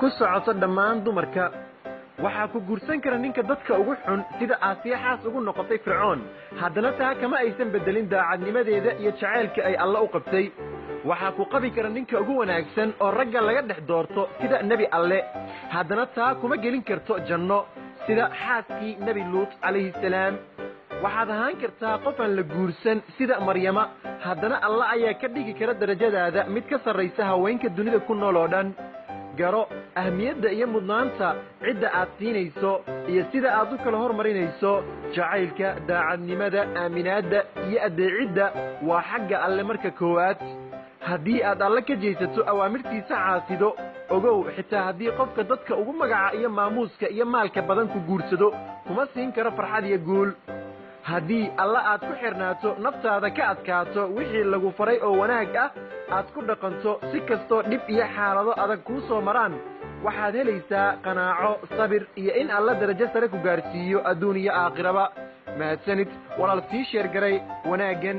ku socoto dhammaan dumarka. Waxaa ku guursan kara ninka dadka ugu xun sida aasiya xaas ugu noqotay fircoon. Haddana taa kama aysan beddelin daacadnimadeeda iyo jacaylka ay alle u qabtay. Waxaa ku qabi kara ninka ugu wanaagsan oo ragga laga dhex doorto sida nebi alle. Haddana taa kuma gelin karto janno sida xaaskii nebi luut calayhi salaam. Waxaad ahaan kartaa qof aan la guursan sida maryama. Haddana alle ayaa ka dhigi kara darajadaada mid ka sarraysa haweenka dunida ku nool oo dhan garo ahmiyadda iyo mudnaanta cidda aad siinayso iyo sida aad u kala hormarinayso jacaylka daacadnimada aaminaadda iyo addeecidda waa xagga alle marka koowaad. Haddii aad alle ka jeesato awaamirtiisa caasido ogow xitaa haddii qofka dadka ugu magaca iyo maamuuska iyo maalka badan ku guursado kuma siin karo farxad iyo guul haddii alle aad ku xidhnaato naftaada ka adkaato wixii lagu faray oo wanaag ah aad ku dhaqanto si kastoo dhib iyo xaalado adag kuu soo maraan waxaad helaysaa qanaaco sabir iyo in alle darajo sare ku gaarsiiyo adduun iyo aakhiraba. Mahadsanid walaal sii sheergaray wanaaggan